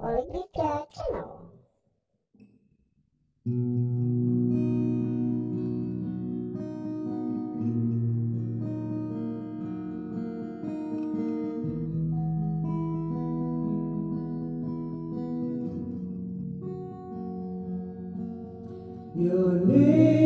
Olivia Channel. Your name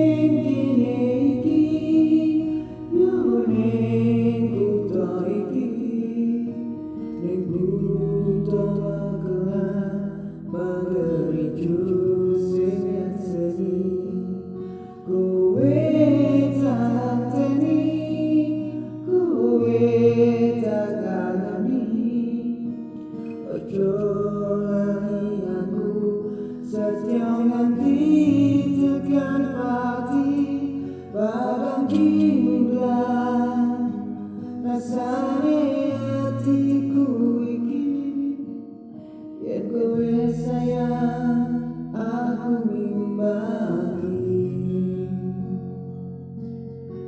Kowe sayang Aku mimbangi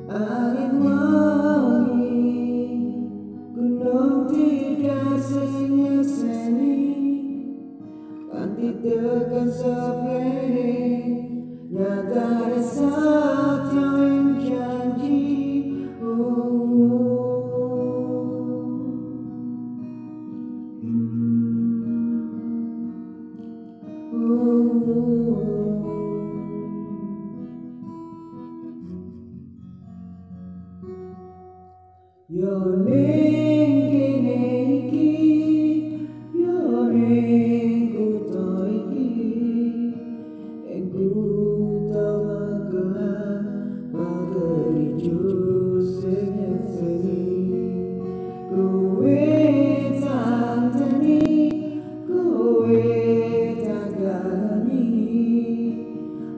Angin wangi Gunung tidak sing seni. Kanti tekan sepele Nyata yang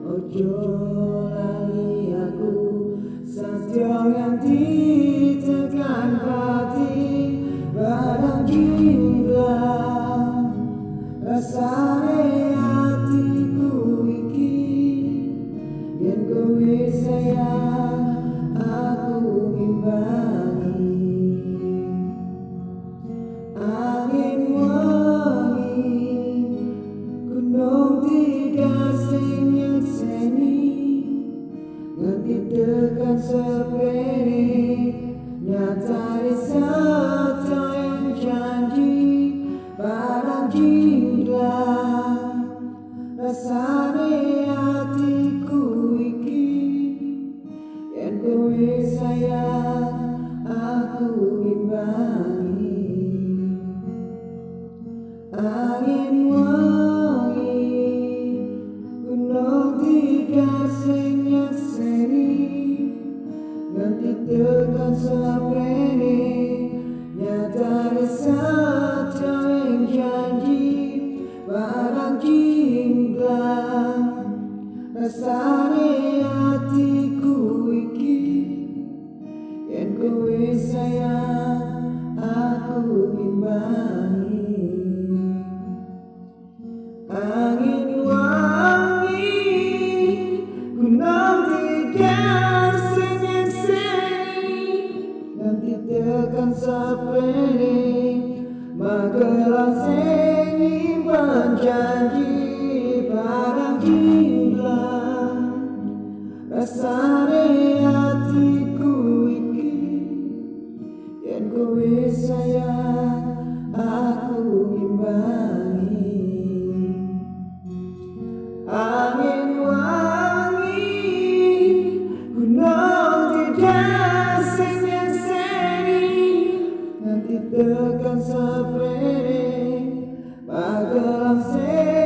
Ojo lali aku Satya nganti Tekan sepene Nyata risata yang janji Barang gila Rasane hatiku iki Yen kowe sayang Aku imbangi. Angin wangi Rasane hatiku iki Yen kowe sayang Aku imbangi. Angin wangi Gunung tidak sing nyekseni Nanti tekan sapene Magelang sing nyimpan kowe sayang aku imbangi. Angin wangi gunung tidak senyap seri nanti tekan sepere bakalan seri.